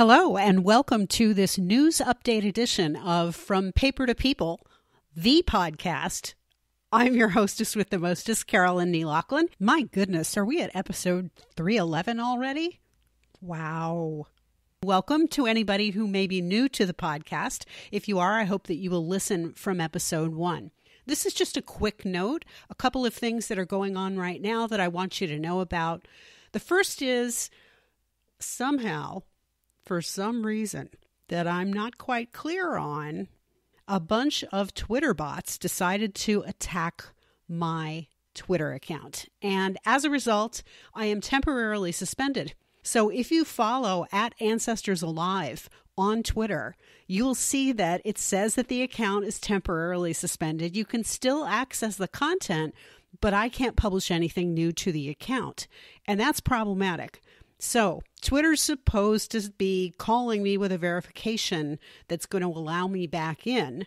Hello, and welcome to this news update edition of From Paper to People, the podcast. I'm your hostess with the mostest, Carolyn Nee Lachlan. My goodness, are we at episode 311 already? Wow. Welcome to anybody who may be new to the podcast. If you are, I hope that you will listen from episode one. This is just a quick note, a couple of things that are going on right now that I want you to know about. The first is somehow for some reason that I'm not quite clear on, a bunch of Twitter bots decided to attack my Twitter account. And as a result, I am temporarily suspended. So if you follow at Ancestors Alive on Twitter, you'll see that it says that the account is temporarily suspended. You can still access the content, but I can't publish anything new to the account. And that's problematic. So, Twitter's supposed to be calling me with a verification that's going to allow me back in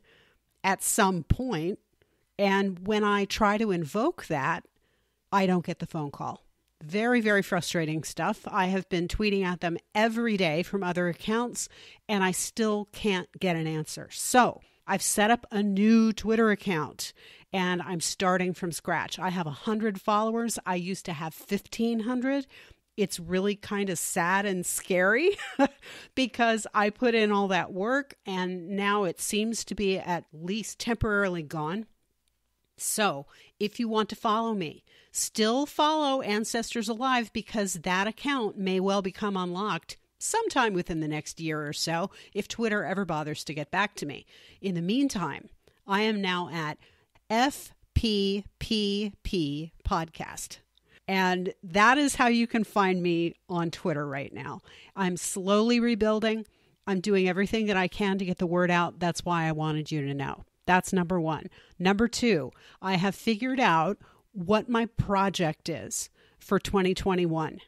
at some point. And when I try to invoke that, I don't get the phone call. Very, very frustrating stuff. I have been tweeting at them every day from other accounts, and I still can't get an answer. So, I've set up a new Twitter account and I'm starting from scratch. I have 100 followers. I used to have 1,500 it's really kind of sad and scary because I put in all that work and now it seems to be at least temporarily gone. So, if you want to follow me, still follow Ancestors Alive because that account may well become unlocked sometime within the next year or so if Twitter ever bothers to get back to me. In the meantime, I am now at FPPP Podcast. And that is how you can find me on Twitter right now. I'm slowly rebuilding. I'm doing everything that I can to get the word out. That's why I wanted you to know. That's number one. Number two, I have figured out what my project is for 2021.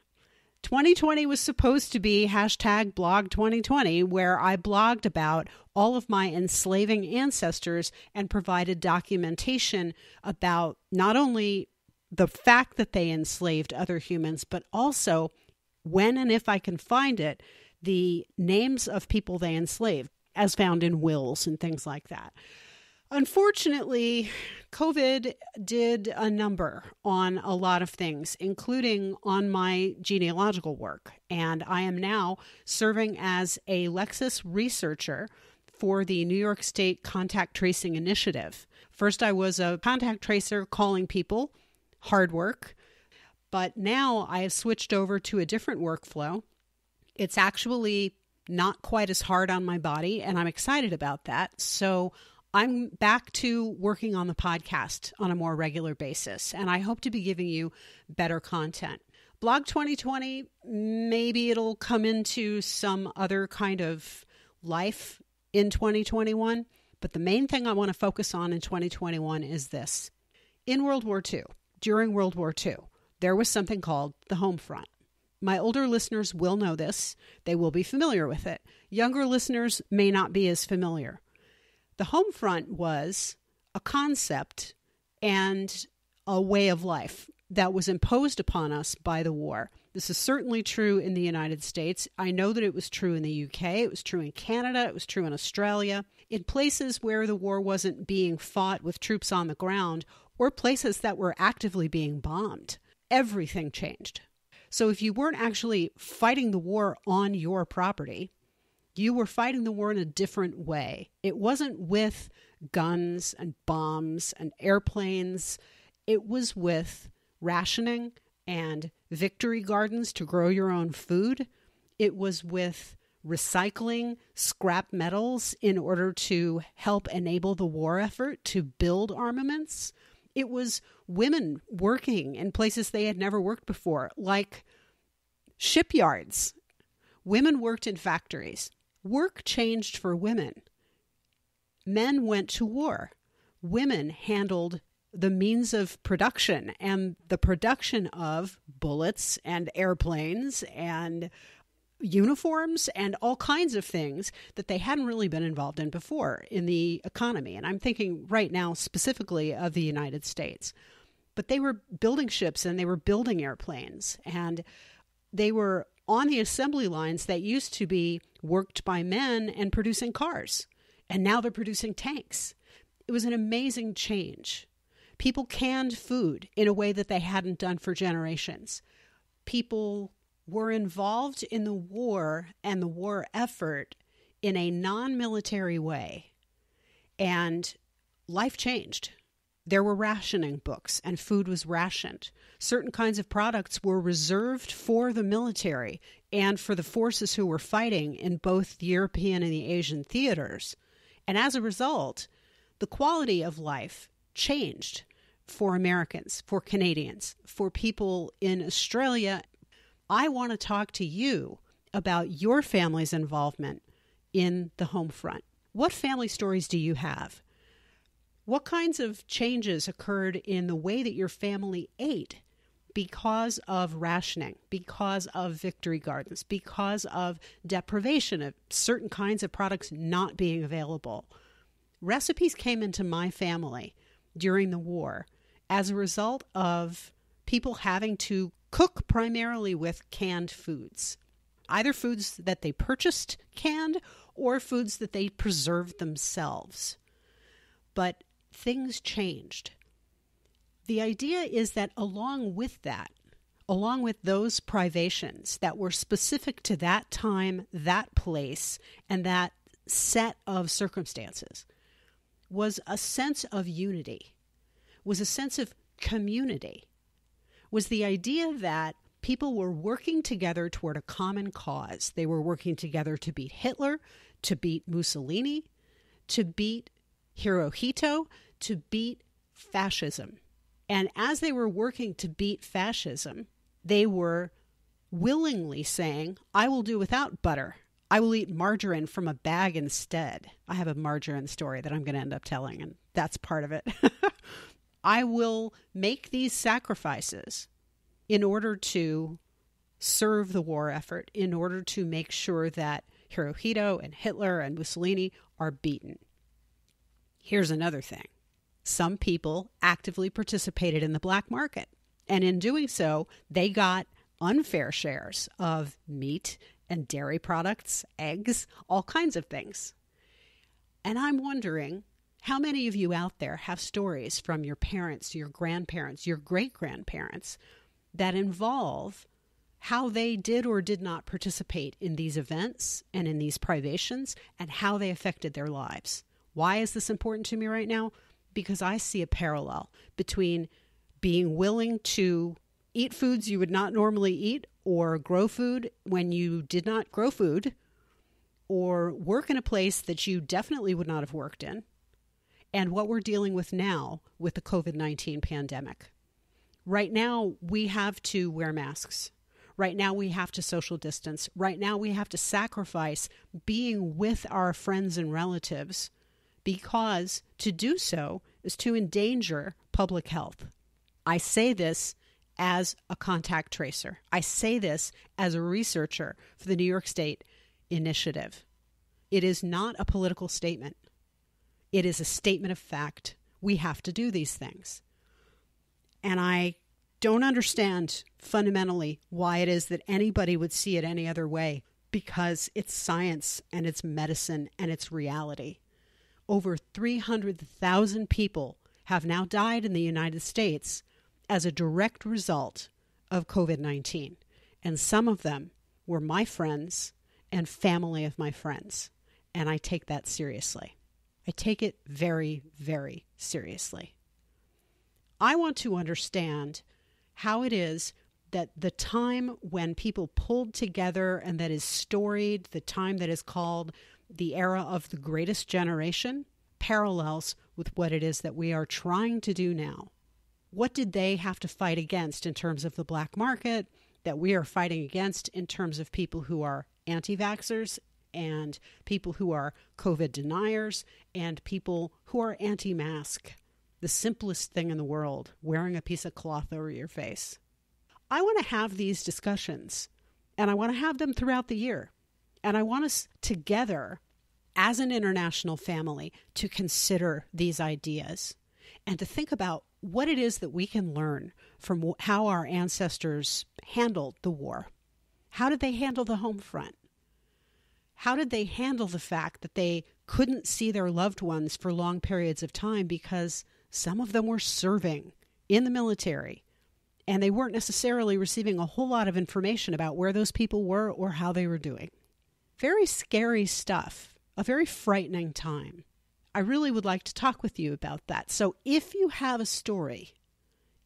2020 was supposed to be hashtag blog 2020, where I blogged about all of my enslaving ancestors and provided documentation about not only the fact that they enslaved other humans, but also when and if I can find it, the names of people they enslaved, as found in wills and things like that. Unfortunately, COVID did a number on a lot of things, including on my genealogical work. And I am now serving as a Lexis researcher for the New York State Contact Tracing Initiative. First, I was a contact tracer calling people hard work. But now I have switched over to a different workflow. It's actually not quite as hard on my body, and I'm excited about that. So I'm back to working on the podcast on a more regular basis, and I hope to be giving you better content. Blog 2020, maybe it'll come into some other kind of life in 2021, but the main thing I want to focus on in 2021 is this. In World War II, during World War II, there was something called the home front. My older listeners will know this, they will be familiar with it. Younger listeners may not be as familiar. The home front was a concept and a way of life that was imposed upon us by the war. This is certainly true in the United States. I know that it was true in the UK, it was true in Canada, it was true in Australia. In places where the war wasn't being fought with troops on the ground or places that were actively being bombed. Everything changed. So if you weren't actually fighting the war on your property, you were fighting the war in a different way. It wasn't with guns and bombs and airplanes, it was with rationing and victory gardens to grow your own food. It was with recycling scrap metals in order to help enable the war effort to build armaments. It was women working in places they had never worked before, like shipyards. Women worked in factories. Work changed for women. Men went to war. Women handled the means of production and the production of bullets and airplanes and uniforms and all kinds of things that they hadn't really been involved in before in the economy. And I'm thinking right now specifically of the United States. But they were building ships and they were building airplanes and they were on the assembly lines that used to be worked by men and producing cars. And now they're producing tanks. It was an amazing change. People canned food in a way that they hadn't done for generations. People were involved in the war and the war effort in a non military way. And life changed. There were rationing books, and food was rationed. Certain kinds of products were reserved for the military and for the forces who were fighting in both the European and the Asian theaters. And as a result, the quality of life changed for Americans, for Canadians, for people in Australia. I want to talk to you about your family's involvement in the home front. What family stories do you have? What kinds of changes occurred in the way that your family ate because of rationing, because of victory gardens, because of deprivation of certain kinds of products not being available? Recipes came into my family during the war as a result of people having to cook primarily with canned foods, either foods that they purchased canned or foods that they preserved themselves. But things changed. The idea is that along with that, along with those privations that were specific to that time, that place, and that set of circumstances, was a sense of unity, was a sense of community, was the idea that people were working together toward a common cause. They were working together to beat Hitler, to beat Mussolini, to beat Hirohito, to beat fascism. And as they were working to beat fascism, they were willingly saying, I will do without butter. I will eat margarine from a bag instead. I have a margarine story that I'm going to end up telling, and that's part of it. I will make these sacrifices in order to serve the war effort, in order to make sure that Hirohito and Hitler and Mussolini are beaten. Here's another thing some people actively participated in the black market. And in doing so, they got unfair shares of meat and dairy products, eggs, all kinds of things. And I'm wondering how many of you out there have stories from your parents, your grandparents, your great grandparents that involve how they did or did not participate in these events and in these privations and how they affected their lives. Why is this important to me right now? because I see a parallel between being willing to eat foods you would not normally eat or grow food when you did not grow food or work in a place that you definitely would not have worked in and what we're dealing with now with the COVID 19 pandemic. Right now, we have to wear masks. Right now, we have to social distance. Right now, we have to sacrifice being with our friends and relatives because to do so is to endanger public health. I say this as a contact tracer. I say this as a researcher for the New York State Initiative. It is not a political statement, it is a statement of fact. We have to do these things. And I don't understand fundamentally why it is that anybody would see it any other way because it's science and it's medicine and it's reality over 300,000 people have now died in the United States as a direct result of COVID 19. And some of them were my friends and family of my friends. And I take that seriously. I take it very, very seriously. I want to understand how it is that the time when people pulled together and that is storied, the time that is called the era of the greatest generation parallels with what it is that we are trying to do now. What did they have to fight against in terms of the black market that we are fighting against in terms of people who are anti vaxxers and people who are COVID deniers and people who are anti mask? The simplest thing in the world, wearing a piece of cloth over your face. I want to have these discussions and I want to have them throughout the year. And I want us together as an international family to consider these ideas and to think about what it is that we can learn from how our ancestors handled the war. How did they handle the home front? How did they handle the fact that they couldn't see their loved ones for long periods of time because some of them were serving in the military and they weren't necessarily receiving a whole lot of information about where those people were or how they were doing? Very scary stuff, a very frightening time. I really would like to talk with you about that. So if you have a story,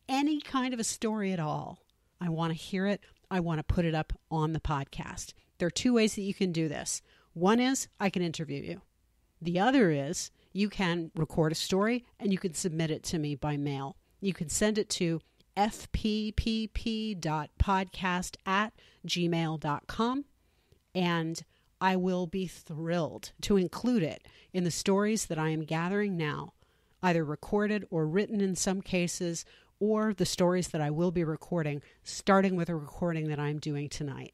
any kind of a story at all, I want to hear it. I want to put it up on the podcast. There are two ways that you can do this. One is I can interview you. The other is you can record a story and you can submit it to me by mail. You can send it to fppp.podcast at gmail.com and I will be thrilled to include it in the stories that I am gathering now, either recorded or written in some cases, or the stories that I will be recording, starting with a recording that I'm doing tonight.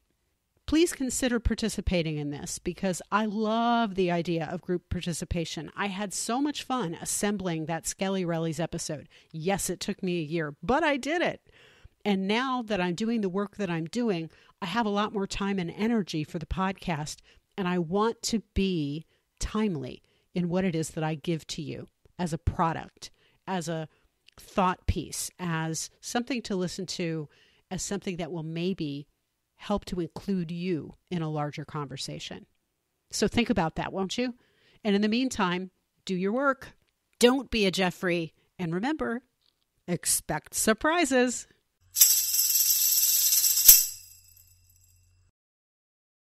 Please consider participating in this because I love the idea of group participation. I had so much fun assembling that Skelly Relly's episode. Yes, it took me a year, but I did it. And now that I'm doing the work that I'm doing, I have a lot more time and energy for the podcast, and I want to be timely in what it is that I give to you as a product, as a thought piece, as something to listen to, as something that will maybe help to include you in a larger conversation. So think about that, won't you? And in the meantime, do your work. Don't be a Jeffrey. And remember, expect surprises.